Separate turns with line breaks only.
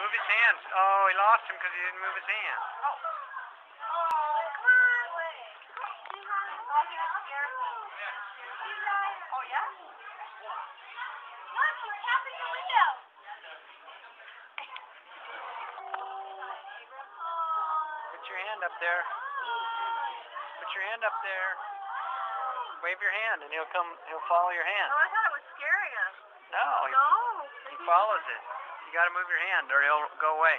Move his hands. Oh, he lost him because he didn't move his hands.
Oh, yeah? Look, tapping the window.
Put your hand up there. Put your hand up there. Wave your hand, and he'll come. He'll follow your hand.
Oh, I thought it was scaring us.
No, he,
No.
he follows it. You got to move your hand, or he'll go away.